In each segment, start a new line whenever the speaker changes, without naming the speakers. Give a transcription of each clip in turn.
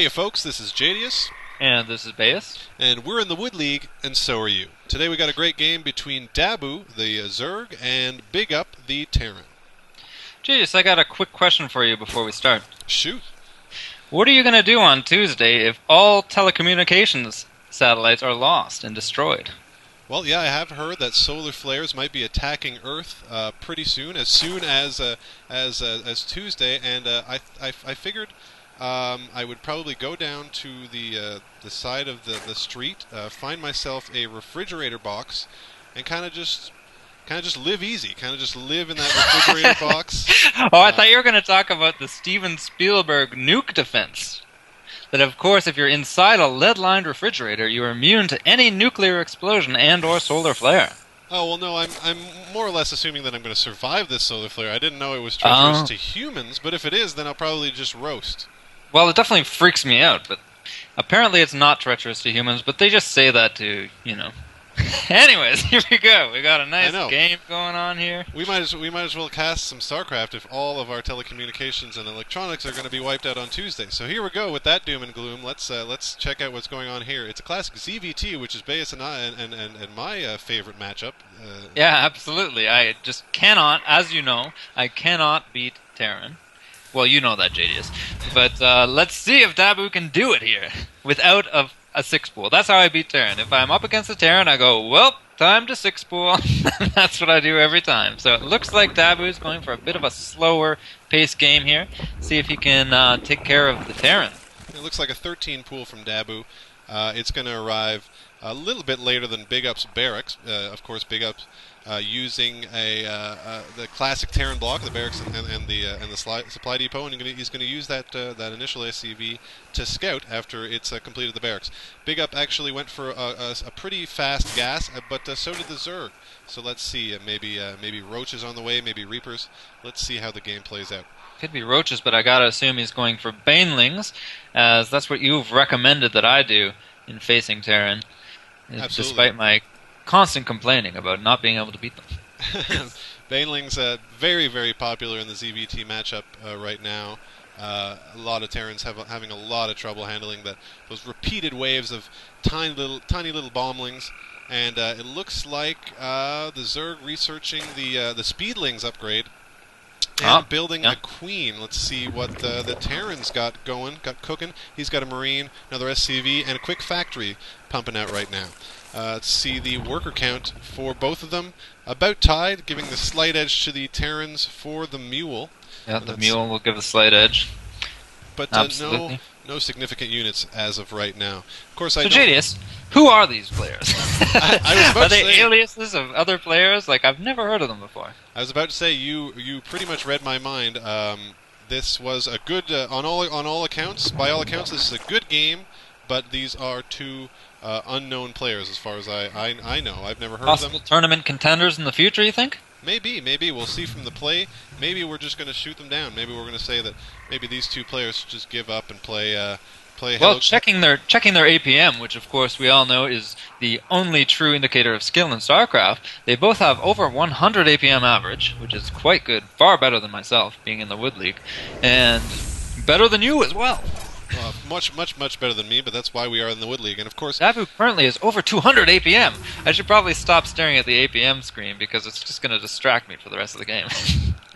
Hey, folks, this is Jadious,
And this is Bayus.
and we're in the Wood League, and so are you. Today we got a great game between Daboo, the Zerg, and Bigup, the Terran.
Jeez, I got a quick question for you before we start.
Shoot.
What are you going to do on Tuesday if all telecommunications satellites are lost and destroyed?
Well, yeah, I have heard that solar flares might be attacking Earth uh, pretty soon, as soon as uh, as uh, as Tuesday, and uh, I, I I figured um, I would probably go down to the uh, the side of the the street, uh, find myself a refrigerator box, and kind of just kind of just live easy, kind of just live in that refrigerator box.
Oh, I thought you were going to talk about the Steven Spielberg nuke defense. That of course, if you're inside a lead-lined refrigerator, you're immune to any nuclear explosion and/or solar flare.
Oh well, no, I'm I'm more or less assuming that I'm going to survive this solar flare. I didn't know it was treacherous
Oh.
to humans, but if it is, then I'll probably just roast.
Well, it definitely freaks me out, but apparently it's not treacherous to humans. But they just say that to you know. Anyways, here we go. We got a nice game going on here.
We might as we might as well cast some StarCraft if all of our telecommunications and electronics are going to be wiped out on Tuesday. So here we go with that doom and gloom. Let's uh, let's check out what's going on here. It's a classic ZVT, which is Bayus and I and and, and, and my uh, favorite matchup. Uh,
Yeah, absolutely. I just cannot, as you know, I cannot beat Terran. Well, you know that, Jadious. But uh, let's see if Daboo can do it here without a, a six pool. That's how I beat Terran. If I'm up against a Terran, I go, well, time to six pool. That's what I do every time. So it looks like Daboo is going for a bit of a slower pace game here. See if he can uh, take care of the Terran.
It looks like a 13 pool from Daboo. Uh, it's going to arrive a little bit later than Bigup's barracks. Uh, of course, Bigup's uh, using a uh, uh, the classic Terran block, the barracks and, and the uh, and the sli- supply depot, and he's going to use that uh, that initial SCV to scout after it's uh, completed the barracks. Bigup actually went for a, a, a pretty fast gas, uh, but uh, so did the Zerg. So let's see, uh, maybe uh, maybe Roaches on the way, maybe Reapers. Let's see how the game plays out.
Could be roaches, but I gotta assume he's going for banelings, as that's what you've recommended that I do in facing Terran,
Absolutely.
despite my constant complaining about not being able to beat them.
Baneling's uh, very, very popular in the ZVT matchup uh, right now. Uh, a lot of Terrans have having a lot of trouble handling that those repeated waves of tiny little, tiny little bomblings. And uh, it looks like uh, the Zerg researching the uh, the Speedlings upgrade and
Ah,
building
yeah.
a Queen. Let's see what uh, the Terran's got going, got cooking. He's got a Marine, another SCV, and a quick factory pumping out right now. Uh, let's see the worker count for both of them. About tied, giving the slight edge to the Terrans for the Mule.
Yeah, the mule will give a slight edge.
But uh, no, no significant units as of right now. Of course, I
So. Jadious, who are these players?
I- I
are they
say-
aliases of other players? Like I've never heard of them before.
I was about to say you you pretty much read my mind. Um, this was a good uh, on all on all accounts. By all accounts, this is a good game. But these are two uh, unknown players, as far as I, I I know. I've never heard of
Possible
them.
tournament contenders in the future, you think?
Maybe, maybe we'll see from the play. Maybe we're just going to shoot them down. Maybe we're going to say that maybe these two players just give up and play uh, play.
Well,
Hello-
checking their checking their APM, which of course we all know is the only true indicator of skill in StarCraft, they both have over 100 APM average, which is quite good, far better than myself being in the Wood League, and better than you as well.
Uh, much, much, much better than me. But that's why we are in the Wood League. And of course,
Daboo currently is over 200 APM. I should probably stop staring at the APM screen because it's just going to distract me for the rest of the game.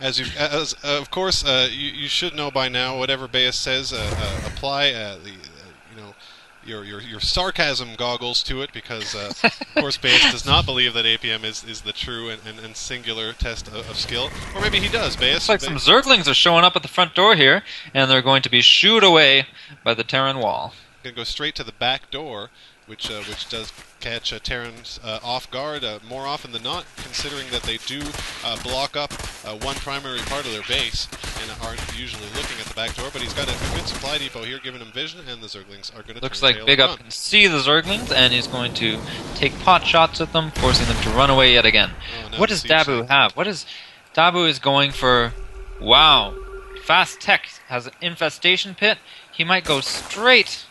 As you, as uh, of course, uh, you, you should know by now. Whatever Bayus says, uh, uh, apply uh, the, your, your your sarcasm goggles to it because, uh, of course, Bayus does not believe that APM is, is the true and, and, and singular test of, of skill, or maybe he does. Bayus,
Looks like some Zerglings are showing up at the front door here, and they're going to be shooed away by the Terran wall.
gonna go straight to the back door, which uh, which does catch uh, Terrans uh, off guard uh, more often than not, considering that they do uh, block up uh, one primary part of their base and aren't usually looking at the back door. But he's got a, good supply depot here, giving him vision, and the Zerglings are going to
Looks like
Bigup
can see the Zerglings, and he's going to take pot shots at them, forcing them to run away yet again.
Oh, now
what does Daboo
site.
have? What is Daboo is going for? Wow, fast tech has an infestation pit. He might go straight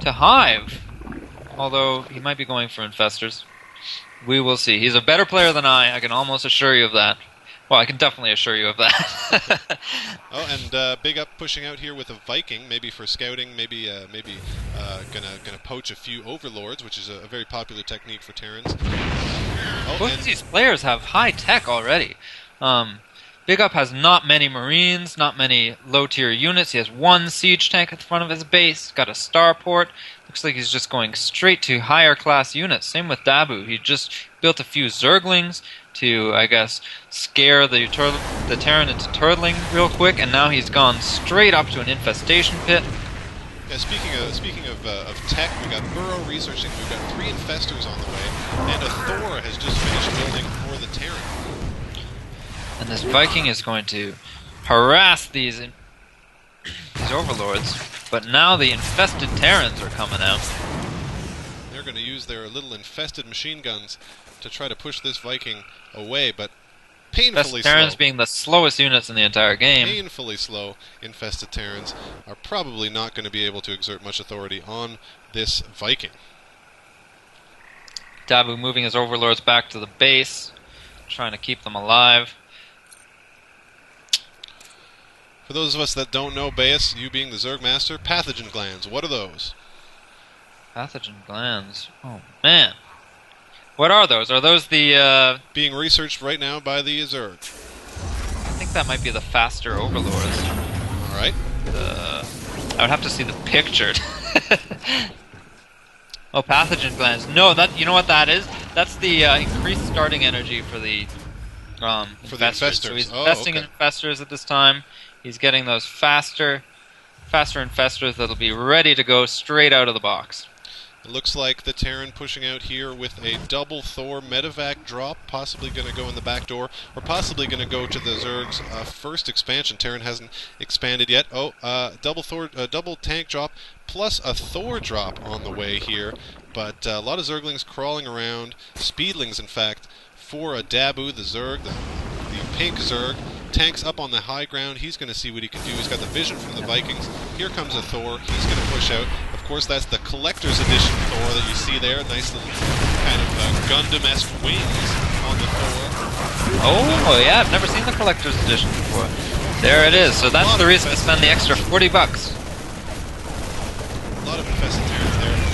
to Hive, although he might be going for infestors. We will see. He's a better player than I. I can almost assure you of that. Well, I can definitely assure you of that.
Oh, and uh, Bigup pushing out here with a Viking, maybe for scouting, maybe uh, maybe uh, gonna gonna poach a few Overlords, which is a, a very popular technique for Terrans. Oh,
Both of these players have high tech already. Um, Bigup has not many Marines, not many low tier units. He has one siege tank at the front of his base, got a starport. Looks like he's just going straight to higher class units. Same with Daboo. He just built a few Zerglings to, I guess, scare the tur- the Terran into turtling real quick, and now he's gone straight up to an infestation pit.
yeah, speaking of speaking of, uh, of tech, we got Burrow researching. We've got three Infestors on the way, and a Thor has just finished building for the Terran.
And this Viking is going to harass these in- these overlords. But now the infested Terrans are coming out.
They're going to use their little infested machine guns to try to push this Viking away, but painfully
Infested Terrans being the slowest units in the entire game.
painfully slow infested Terrans are probably not going to be able to exert much authority on this Viking.
Daboo moving his overlords back to the base, trying to keep them alive.
For those of us that don't know, Bayus, you being the Zerg Master, pathogen glands, what are those?
Pathogen glands. Oh man. What are those? Are those the uh
Being researched right now by the Zerg.
I think that might be the faster overlords.
Alright.
The I would have to see the picture. oh, pathogen glands. No, that you know what that is? That's the uh, increased starting energy for the um
For the
infestors. So he's
Oh,
investing
okay.
in infestors at this time. He's getting those faster faster and faster that'll be ready to go straight out of the box.
It looks like the Terran pushing out here with a double Thor medevac drop, possibly going to go in the back door, or possibly going to go to the Zerg's uh, first expansion. Terran hasn't expanded yet. Oh, uh, double Thor, uh, double tank drop, plus a Thor drop on the way here. But uh, a lot of Zerglings crawling around, speedlings in fact, for a Daboo, the Zerg, the, the pink Zerg. Tanks up on the high ground. He's going to see what he can do. He's got the vision from the Vikings. Here comes a Thor. He's going to push out. Of course, that's the collector's edition Thor that you see there. Nice little kind of uh, Gundam-esque wings on the Thor.
Oh yeah, I've never seen the collector's edition before. There it is. So that's the reason to spend the extra forty bucks.
A lot of infested Terrans there.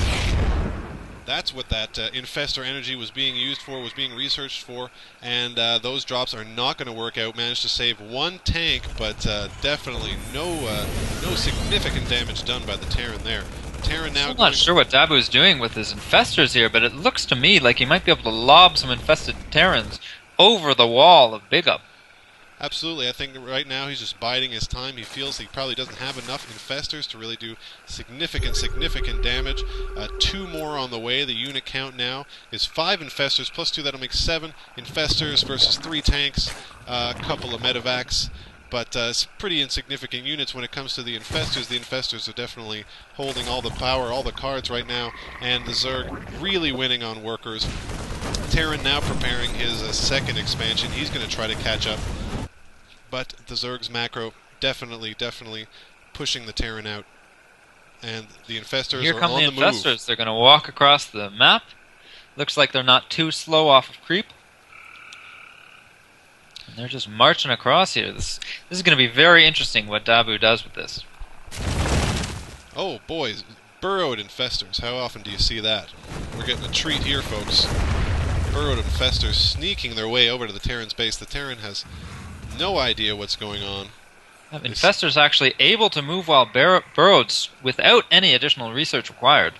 That's what that uh, infestor energy was being used for, was being researched for, and uh, those drops are not going to work out. Managed to save one tank, but uh, definitely no uh, no significant damage done by the Terran there. Terran now
I'm not sure what Daboo is doing with his infestors here, but it looks to me like he might be able to lob some infested Terrans over the wall of Bigup.
Absolutely. I think right now he's just biding his time. He feels he probably doesn't have enough infestors to really do significant, significant damage. Uh, two more on the way. The unit count now is five infestors plus two. That'll make seven infestors versus three tanks, uh, a couple of medevacs. But uh, it's pretty insignificant units when it comes to the infestors. The infestors are definitely holding all the power, all the cards right now, and the Zerg really winning on workers. Terran now preparing his uh, second expansion. He's going to try to catch up but the Zerg's macro definitely, definitely pushing the Terran out. And the infestors
Here
are
come
on
the
the, move.
infestors. They're going to walk across the map. Looks like they're not too slow off of creep. And they're just marching across here. This this is going to be very interesting what Daboo does with this.
Oh, boys, burrowed infestors. How often do you see that? We're getting a treat here, folks. Burrowed infestors sneaking their way over to the Terran's base. The Terran has no idea what's going on.
Infestors actually able to move while bur- burrowed without any additional research required.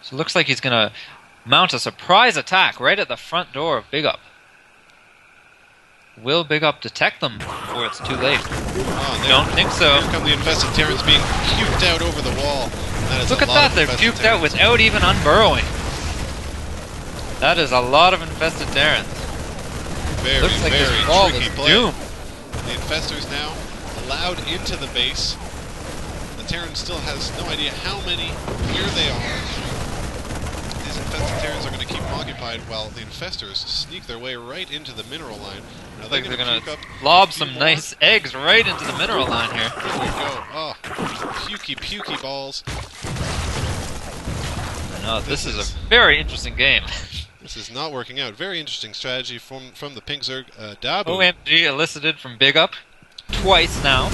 So it looks like he's going to mount a surprise attack right at the front door of Bigup. Will Bigup detect them before it's too late?
Oh, there-
Don't think so.
Here come the infested Terrans being puked out over the wall. Is
Look at that, they're puked out without even unburrowing. That is a lot of infested Terrans.
Very,
Looks like
very tricky play. The infestors now allowed into the base. The Terran still has no idea how many, where they are. These infested Terrans are going to keep them occupied while the infestors sneak their way right into the mineral line. Now
Looks like they're going to lob some
more.
nice eggs right into the mineral line here.
There we go. Oh, pukey, pukey balls.
I know, this
This
is
is-
a very interesting game.
This is not working out. Very interesting strategy from from the Pink Zerg. Uh, Daboo.
OMG elicited from Bigup twice now.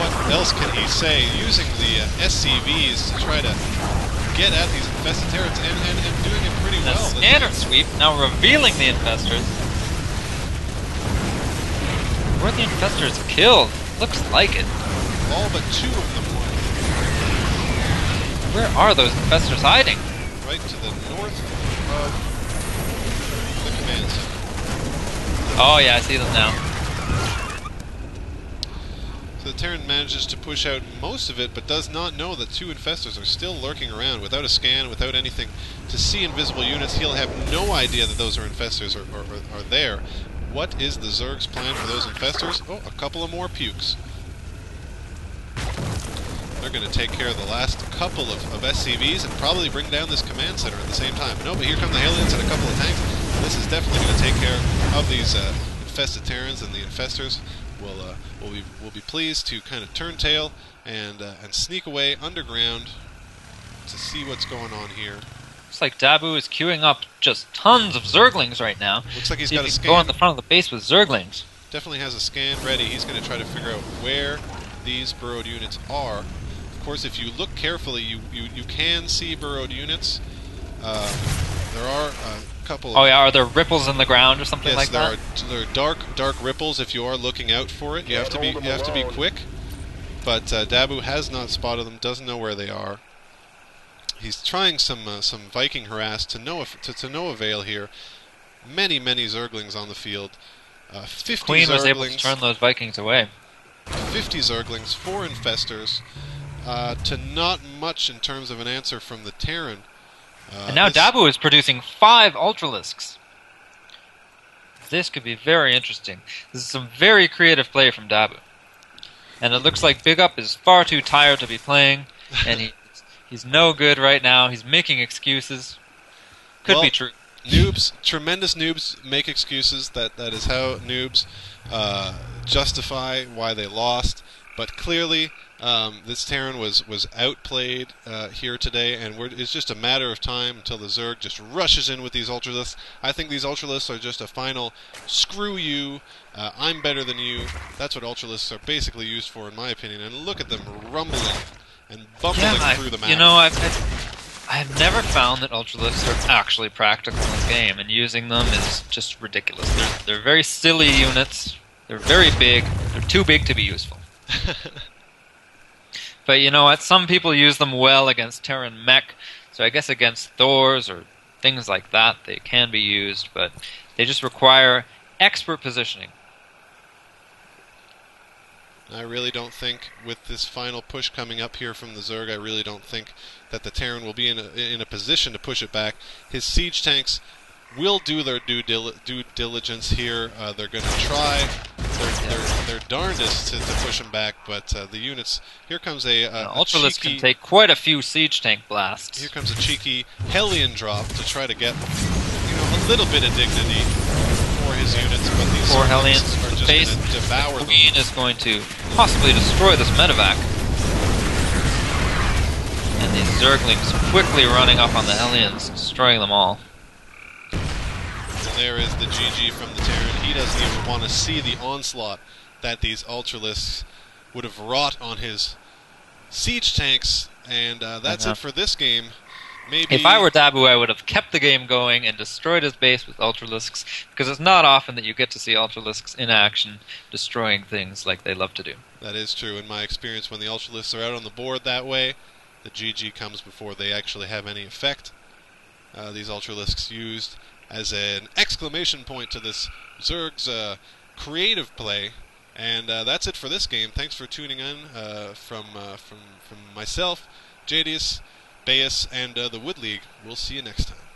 What else can he say? Using the uh, SCVs to try to get at these infested Terrans and, and, and doing it pretty
The
well.
Scanner sweep now revealing the infestors. Were the infestors killed? Looks like it.
all but two of them were
Where are those infestors hiding?
right to the north of
Oh yeah, I see them now.
So the Terran manages to push out most of it, but does not know that two infestors are still lurking around without a scan, without anything to see invisible units. He'll have no idea that those are infestors or, or, or are there. What is the Zerg's plan for those infestors? Oh, a couple of more pukes. They're going to take care of the last couple of, of SCVs and probably bring down this command center at the same time. No, but here come the aliens and a couple of tanks. This is definitely going to take care of these uh, infested Terrans and the infestors. Will uh, will be will be pleased to kind of turn tail and uh, and sneak away underground to see what's going on here.
Looks like Daboo is queuing up just tons of Zerglings right now.
Looks like he's
See
got a
he can go on the front of the base with Zerglings.
definitely has a scan ready. He's going to try to figure out where these burrowed units are. Of course, if you look carefully, you, you, you can see burrowed units. Uh, there are a couple.
Oh yeah, are there ripples in the ground or something
yes,
like
there
that?
are there are dark dark ripples. If you are looking out for it, you have to be you have to be quick. But uh, Daboo has not spotted them. Doesn't know where they are. He's trying some uh, some Viking harass to no eff- to, to no avail here. Many many Zerglings on the field. Uh, 50
Queen
Zerglings.
was able to turn those Vikings away.
50 Zerglings, 4 Infestors, uh, to not much in terms of an answer from the Terran. Uh,
and now
this-
Daboo is producing five Ultralisks. This could be very interesting. This is some very creative play from Daboo. And it looks like Bigup is far too tired to be playing, and he, he's no good right now. He's making excuses. Could
Well,
be true.
Noobs, tremendous noobs make excuses. That that is how noobs uh, justify why they lost. But clearly, um, this Terran was was outplayed uh, here today, and we're, it's just a matter of time until the Zerg just rushes in with these Ultralisks. I think these Ultralisks are just a final screw you. Uh, I'm better than you. That's what Ultralisks are basically used for, in my opinion. And look at them rumbling and bumbling
Yeah, I-
through the map.
you know, I've, I've, I've never found that Ultralisks are actually practical in this game, and using them is just ridiculous. They're, they're very silly units. They're very big. They're too big to be useful. But you know what? Some people use them well against Terran mech, so I guess against Thors or things like that, they can be used, but they just require expert positioning.
I really don't think, with this final push coming up here from the Zerg, I really don't think that the Terran will be in a, in a position to push it back. His siege tanks will do their due, dil- due diligence here. Uh, they're going to try their, their, their darndest to, to push them back, but uh, the units. Here comes a, a,
Now,
a cheeky,
can take quite a few siege tank blasts.
Here comes a cheeky Hellion drop to try to get you know a little bit of dignity for his units, but these Zerglings
Hellions.
are
The
just going to devour them.
Queen is going to possibly destroy this medevac. And these Zerglings quickly running up on the Hellions, destroying them all.
There is the GG from the Terran. He doesn't even want to see the onslaught that these Ultralisks would have wrought on his siege tanks. And uh, that's it for this game. Maybe
If I were Daboo, I would have kept the game going and destroyed his base with Ultralisks, because it's not often that you get to see Ultralisks in action destroying things like they love to do.
that is true. In my experience, when the Ultralisks are out on the board that way, the GG comes before they actually have any effect. Uh, these Ultralisks used as an exclamation point to this Zerg's uh, creative play. And uh, that's it for this game. Thanks for tuning in uh, from, uh, from, from myself, Jadious, Bayus, and uh, the Wood League. We'll see you next time.